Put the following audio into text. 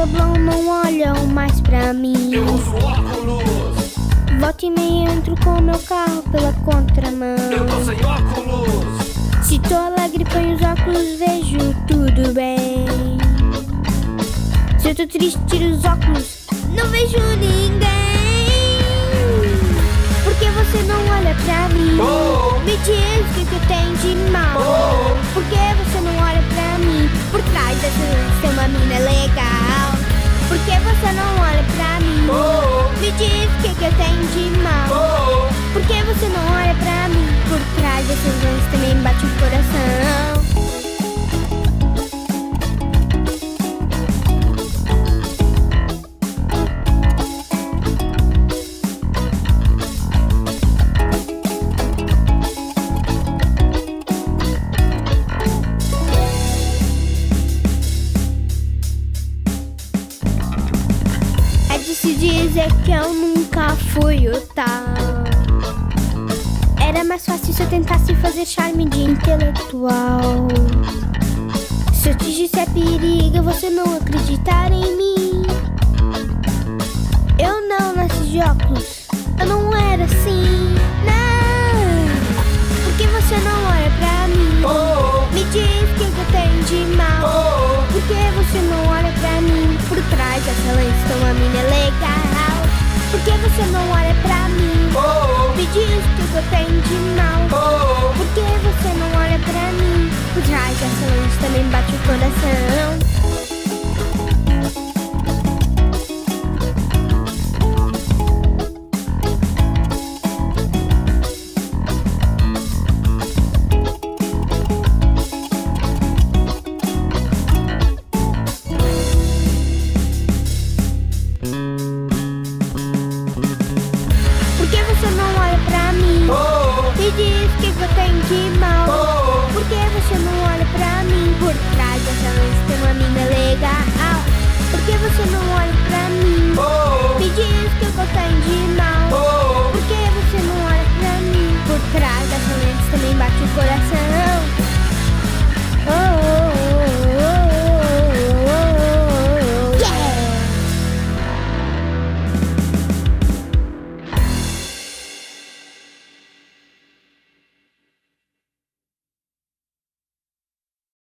Leblon não olham mais pra mim. Eu uso óculos. Volta e meia entro com meu carro pela contramão. Eu tô sem óculos. Se tô alegre, ponho os óculos, vejo tudo bem. Se eu tô triste, tiro os óculos, não vejo ninguém. Porque você não olha pra mim? Oh. Me diz o que tu tem de mal. Oh. Que, que eu tenho de mal. Oh. Por que você não É se dizer que eu nunca fui o tal. Era mais fácil se eu tentasse fazer charme de intelectual. Se eu te disser perigo, você não acreditar em mim. Eu não nasci de óculos, eu não era assim, não. Por que você não olha pra mim? Oh. Me diz o que que eu tenho de mal. Oh. Por que você não olha que eu tenho de mal. Oh. Por que você não olha pra mim? Trás dessa lente também bate o coração. 但一